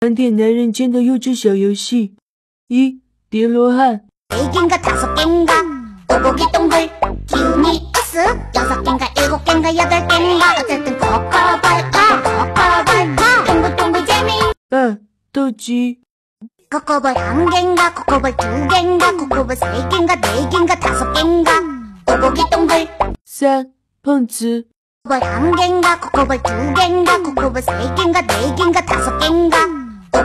玩点男人间的幼稚小游戏：一叠罗汉，二斗鸡，三碰瓷。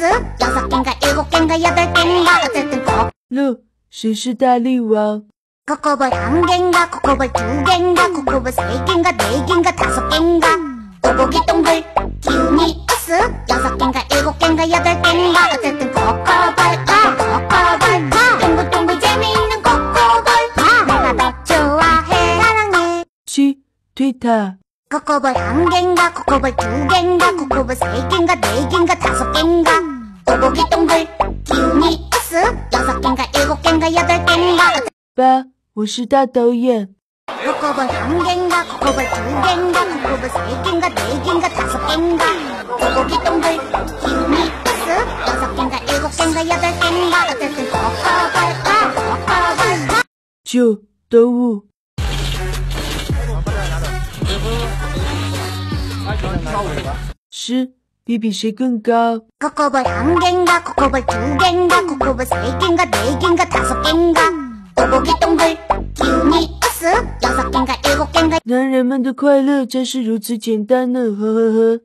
S 여섯 개인가 일곱 개인가 여덟 개인가 어쨌든 코 六谁是大力王？ 코코볼 한 개인가 코코볼 두 개인가 코코볼 세 개인가 네 개인가 다섯 개인가 꼬부기 동글 기운이 S 여섯 개인가 일곱 개인가 여덟 개인가 어쨌든 코코볼까 코코볼까 동글동글 재미있는 코코볼까 내가 더 좋아해 사랑해 七推塔。 코코볼 한 개인가 코코볼 두 개인가 코코볼 세 개인가 네 개인가 다섯 개인가 꼬부기 동글 기운이 S 여섯 개인가 일곱 개인가 여덟 개인가 八我是大导演。 코코볼 한 개인가 코코볼 두 개인가 코코볼 세 개인가 네 개인가 다섯 개인가 꼬부기 동글 기운이 S 여섯 개인가 일곱 개인가 여덟 개인가 어쨌든 코코볼까 코코볼까 九斗舞。 十 比比谁更高。 코코볼 한 개인가 코코볼 두 개인가 코코볼 세 개인가 네 개인가 다섯 개인가 꼬부기 동글 기운이 S 여섯 개인가 일곱 개인가 男人们的快乐真是如此简单呢，呵呵呵。